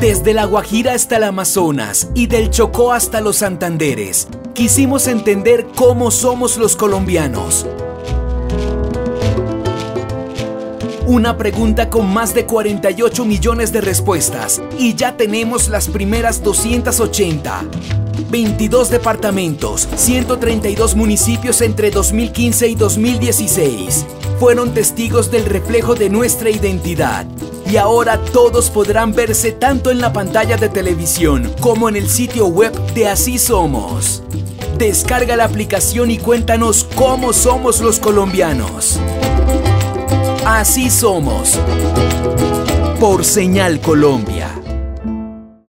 Desde la Guajira hasta el Amazonas y del Chocó hasta los Santanderes, quisimos entender cómo somos los colombianos. Una pregunta con más de 48 millones de respuestas y ya tenemos las primeras 280. 22 departamentos, 132 municipios entre 2015 y 2016 fueron testigos del reflejo de nuestra identidad. Y ahora todos podrán verse tanto en la pantalla de televisión como en el sitio web de Así Somos. Descarga la aplicación y cuéntanos cómo somos los colombianos. Así somos. Por Señal Colombia.